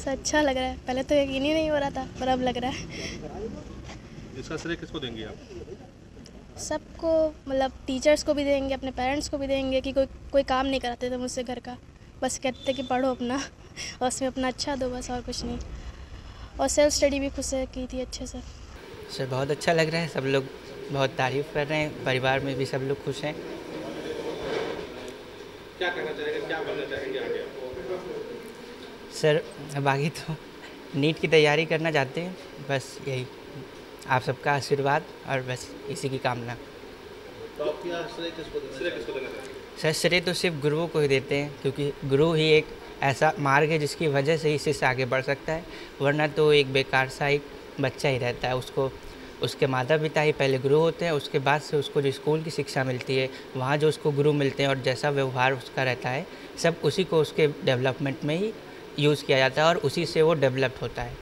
Sir अच्छा लग रहा है। पहले तो यकीन ही नहीं हो रहा था पर अब लग रहा है। इसका श्रेय किसको देंगे आप? सबको मतलब टीचर्स को भी देंगे अपने पेरेंट्स को भी देंगे कि कोई कोई काम नहीं कराते थे मुझसे घर का। बस कहते कि पढ़ो अपना और उसमें अपना अच्छा दो बस और कुछ नहीं। और सेल्फ स्टडी भी खुद से की थी अच्छे से। सर बहुत अच्छा लग रहा है सब लोग बहुत तारीफ़ कर रहे हैं परिवार में भी सब लोग खुश हैं। क्या कहना चाहेंगे क्या बनना चाहेंगे? सर अब आगे तो नीट की तैयारी करना चाहते हैं। बस यही। आप सबका आशीर्वाद और बस इसी की कामना। तो सर श्रेय तो सिर्फ़ गुरुओं को ही देते हैं क्योंकि गुरु ही एक ऐसा मार्ग है जिसकी वजह से ही शिष्य आगे बढ़ सकता है। वरना तो एक बेकार सा एक बच्चा ही रहता है। उसको उसके माता पिता ही पहले गुरु होते हैं उसके बाद से उसको जो स्कूल की शिक्षा मिलती है वहाँ जो उसको गुरु मिलते हैं और जैसा व्यवहार उसका रहता है सब उसी को उसके डेवलपमेंट में ही यूज़ किया जाता है और उसी से वो डेवलप्ड होता है।